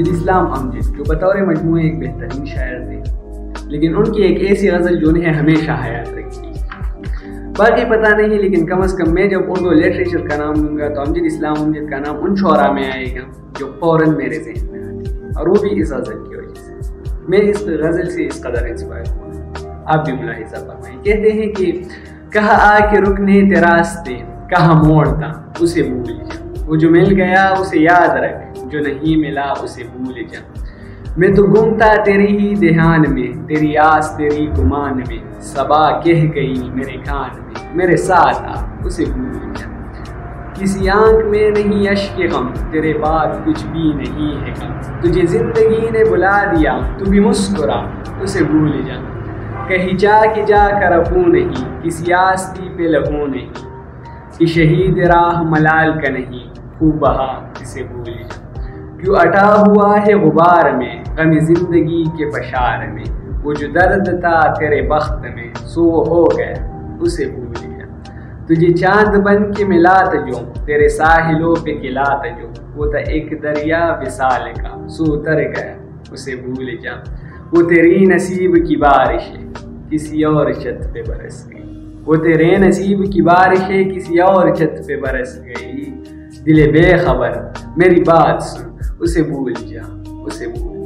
इस्लाम अमजद जो बतौर मजमू एक बेहतरीन शायर थे। लेकिन उनकी एक ऐसी गज़ल जो उन्हें हमेशा हयात रखी बाकी पता नहीं, लेकिन कम अज़ कम मैं जब उर्दू लिटरेचर का नाम लूँगा तो अमजद इस्लाम अमजद का नाम उन शरा में आएगा, जो फ़ौर मेरे जहन में आती और वो भी इस गज़ल की वजह से। मैं इस गज़ल से इस कदर इंस्पायर हुआ आप भी मुलाहिजा फरमाएँ। कहते हैं कि, कहा आके रुकने तेरास्ते कहा मोड़ता, उसे भूल जा वो जो मिल गया, उसे याद रख। जो नहीं मिला उसे भूल जा। मैं तो घूमता तेरी ही ध्यान में, तेरी आस तेरी गुमान में, सबा कह गई मेरे कान में, मेरे साथ आ, उसे भूल जा। किसी आँख में नहीं यश के गम, तेरे बाद कुछ भी नहीं है गम। तुझे ज़िंदगी ने बुला दिया, तू भी मुस्कुरा, उसे भूल जा। कहीं जा के जा कर अपू नहीं, किसी आस्ती पे लगू नहीं। कि शहीद राह मलाल का नहीं, खूब बहा इसे भूल जा। क्यों अटा हुआ है गुबार में, गम ज़िंदगी के पशार में, वो जो दर्द था तेरे बख्त में, सो हो गया, उसे भूल गया। तुझे चाँद बन के मिलात जो, तेरे साहिलों पे किलात जो, वो था एक दरिया विसाल का, सो उतर गया, उसे भूल जा। वो तेरी नसीब की बारिश है किसी और छत पे बरस गई। वो तेरे नसीब की बारिश है किसी और छत पे बरस गई। दिले बेखबर, मेरी बात सुन। o cebola é de ar, o cebola